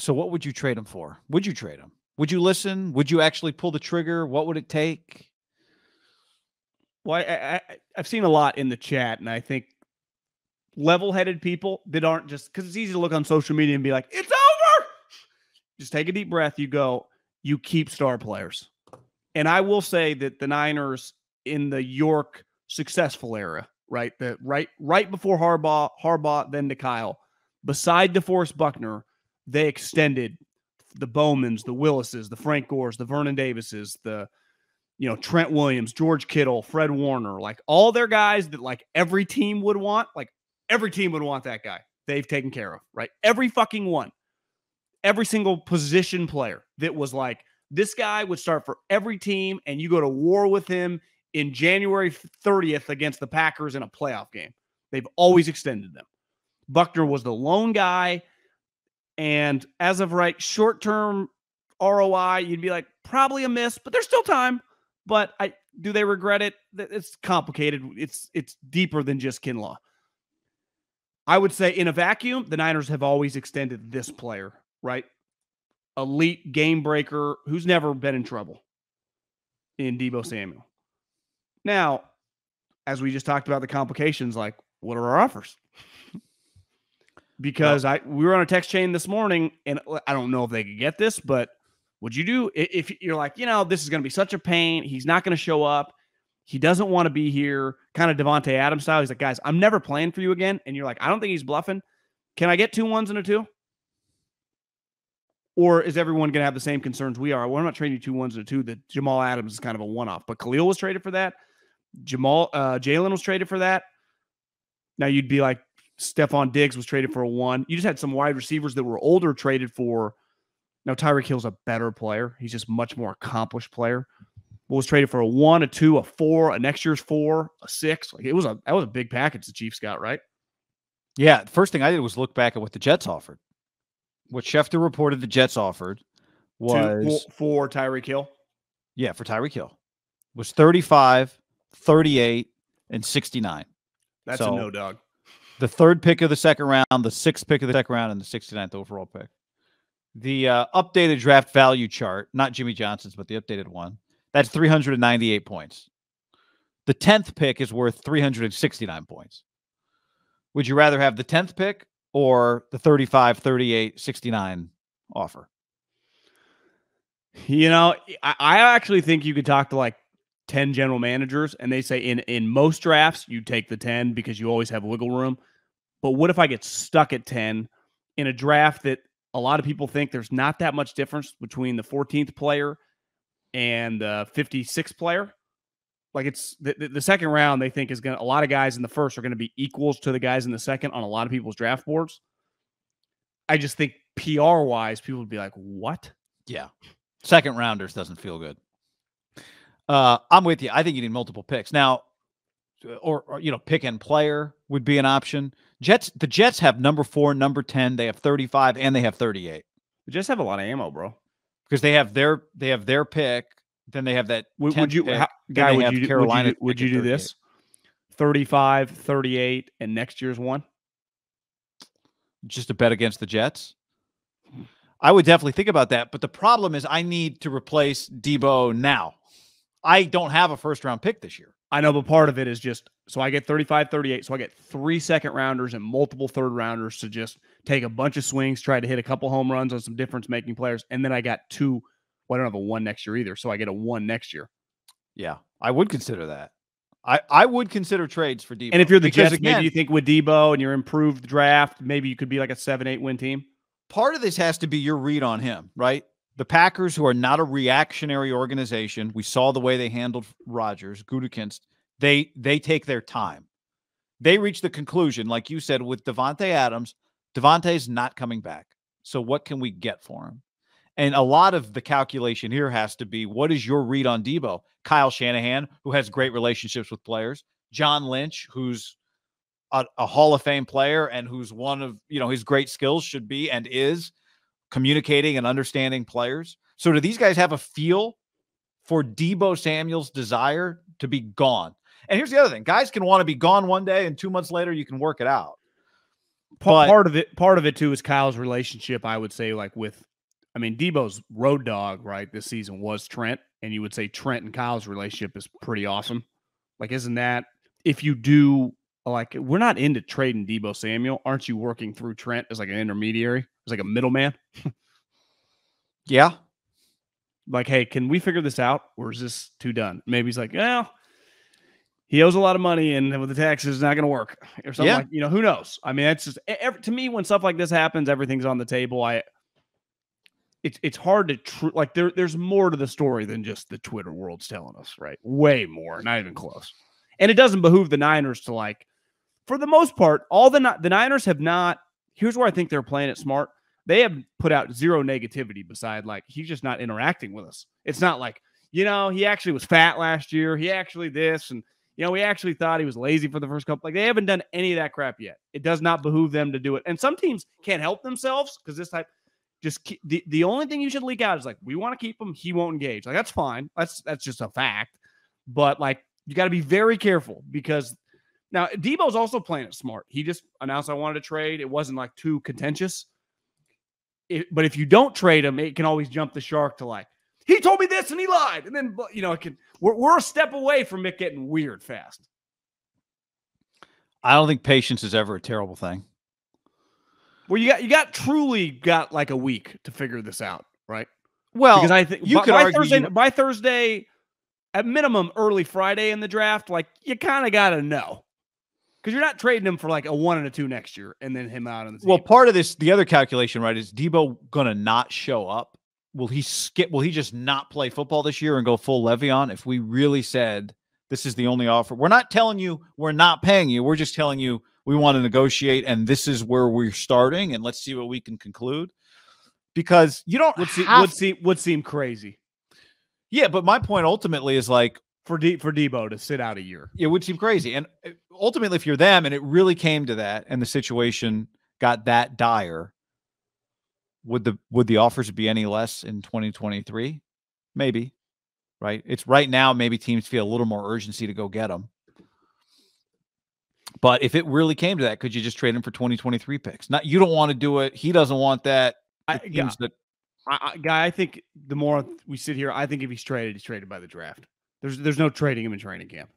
So what would you trade him for? Would you trade him? Would you listen? Would you actually pull the trigger? What would it take? Well, I, I, I've seen a lot in the chat, and I think level-headed people that aren't just because it's easy to look on social media and be like, "It's over." Just take a deep breath. You go. You keep star players, and I will say that the Niners in the York successful era, right, the right right before Harbaugh, Harbaugh, then to Kyle, beside DeForest Buckner, they extended the Bowmans, the Willises, the Frank Gores, the Vernon Davises, the you know Trent Williams, George Kittle, Fred Warner, like all their guys that like every team would want, like every team would want that guy. They've taken care of, right? Every fucking one. Every single position player that was like this guy would start for every team and you go to war with him in January 30th against the Packers in a playoff game. They've always extended them. Buckner was the lone guy and as of right, short term ROI, you'd be like, probably a miss, but there's still time. But I do they regret it? It's complicated. It's it's deeper than just Kinlaw. I would say in a vacuum, the Niners have always extended this player, right? Elite game breaker who's never been in trouble in Deebo mm. Samuel. Now, as we just talked about the complications, like what are our offers? because I we were on a text chain this morning, and I don't know if they could get this, but would you do if you're like, you know, this is going to be such a pain? He's not going to show up. He doesn't want to be here, kind of Davante Adams style. He's like, guys, I'm never playing for you again. And you're like, I don't think he's bluffing. Can I get two ones and a two? Or is everyone going to have the same concerns we are? Well, I'm not trading you two ones and a two. That Jamal Adams is kind of a one off, but Khalil was traded for that. Jamal uh, Jalen was traded for that. Now you'd be like, Stefon Diggs was traded for a one. You just had some wide receivers that were older traded for. Now Tyreek Hill's a better player. He's just much more accomplished player. What was traded for a one, a two, a four, a next year's four, a six. Like it was a that was a big package the Chiefs got, right? Yeah. First thing I did was look back at what the Jets offered. What Schefter reported the Jets offered was two, for, for Tyreek Hill. Yeah, for Tyreek Hill. Was 35, 38, and 69. That's so, a no dog the third pick of the second round, the sixth pick of the second round, and the 69th overall pick. The uh, updated draft value chart, not Jimmy Johnson's, but the updated one, that's 398 points. The 10th pick is worth 369 points. Would you rather have the 10th pick or the 35, 38, 69 offer? You know, I, actually think you could talk to like 10 general managers and they say in in most drafts you take the 10 because you always have wiggle room but what if I get stuck at 10 in a draft that a lot of people think there's not that much difference between the 14th player and the 56th player? Like it's the, the second round, they think is going to, a lot of guys in the first are going to be equals to the guys in the second on a lot of people's draft boards. I just think PR wise, people would be like, what? Yeah. Second rounders doesn't feel good. Uh, I'm with you. I think you need multiple picks. Now, or, or, you know, pick and player would be an option. Jets, the Jets have number four, number 10, they have 35, and they have 38. The Jets have a lot of ammo, bro. Because they have their they have their pick, then they have that. Would, would you, pick, how, guy, would you, Carolina would you, would you do this? 35, 38, and next year's one? Just a bet against the Jets? I would definitely think about that. But the problem is I need to replace Deebo now. I don't have a first round pick this year. I know, but part of it is just so I get 35, 38. So I get three second rounders and multiple third rounders to just take a bunch of swings, try to hit a couple home runs on some difference making players. And then I got two. Well, I don't have a one next year either. So I get a one next year. Yeah, I would consider that. I, I would consider trades for Deebo. And if you're the because Jets, again, maybe you think with Deebo and your improved draft, maybe you could be like a seven, eight win team. Part of this has to be your read on him, right? The Packers, who are not a reactionary organization, we saw the way they handled Rodgers, Gutekunst. They they take their time. They reach the conclusion, like you said, with Davante Adams. Davante's not coming back. So what can we get for him? And a lot of the calculation here has to be what is your read on Deebo? Kyle Shanahan, who has great relationships with players, John Lynch, who's a, a, Hall of Fame player and who's one of you know his great skills should be and is communicating and understanding players. So do these guys have a feel for Deebo Samuel's desire to be gone? And here's the other thing: guys can want to be gone one day, and two months later you can work it out. But- part of it, part of it too, is Kyle's relationship. I would say, like with, I mean, Deebo's road dog, right? This season was Trent, and you would say Trent and Kyle's relationship is pretty awesome. Like, isn't that if you do like we're not into trading Deebo Samuel, aren't you working through Trent as like an intermediary, as like a middleman? Yeah. Like, hey, can we figure this out, or is this too done? Maybe he's like, well, he owes a lot of money, and with the taxes, it's not going to work, or something Yeah. like you know, who knows? I mean, that's just e- ev- to me when stuff like this happens, everything's on the table. I it's it's hard to tr- like there there's more to the story than just the Twitter world's telling us, right? Way more, not even close. And it doesn't behoove the Niners to like, for the most part, all the the Niners have not. Here's where I think they're playing it smart. They have put out zero negativity beside like he's just not interacting with us. It's not like you know he actually was fat last year. He actually this and you know we actually thought he was lazy for the first couple. Like they haven't done any of that crap yet. It does not behoove them to do it. And some teams can't help themselves because this type just keep, the the only thing you should leak out is like we want to keep him. He won't engage. Like that's fine. That's that's just a fact. But like you got to be very careful because now Deebo's also playing it smart. He just announced I wanted to trade. It wasn't like too contentious. It, but if you don't trade him, it can always jump the shark to like he told me this and he lied, and then you know it can. We're, we're a step away from it getting weird fast. I don't think patience is ever a terrible thing. Well, you got you got truly got like a week to figure this out, right? Well, because I think you by, could by argue Thursday you- by Thursday, at minimum early Friday in the draft, like you kind of got to know because you're not trading him for like a one and a two next year and then him out on the team. well, part of this, the other calculation, right, is Deebo gonna not show up? Will he skip? Will he just not play football this year and go full Le'Veon? If we really said this is the only offer, we're not telling you we're not paying you. We're just telling you we want to negotiate, and this is where we're starting, and let's see what we can conclude. Because you don't would have would seem would seem crazy Yeah, but my point ultimately is like for D, for Deebo to sit out a year. it would seem crazy. And uh, ultimately, if you're them and it really came to that and the situation got that dire, would the would the offers be any less in 2023? Maybe. Right? It's right now maybe teams feel a little more urgency to go get them. But if it really came to that, could you just trade him for 2023 picks? Not you don't want to do it. He doesn't want that. I, yeah, that I, I, guy, I think the more we sit here, I think if he's traded, he's traded by the draft. There's there's no trading him in training camp.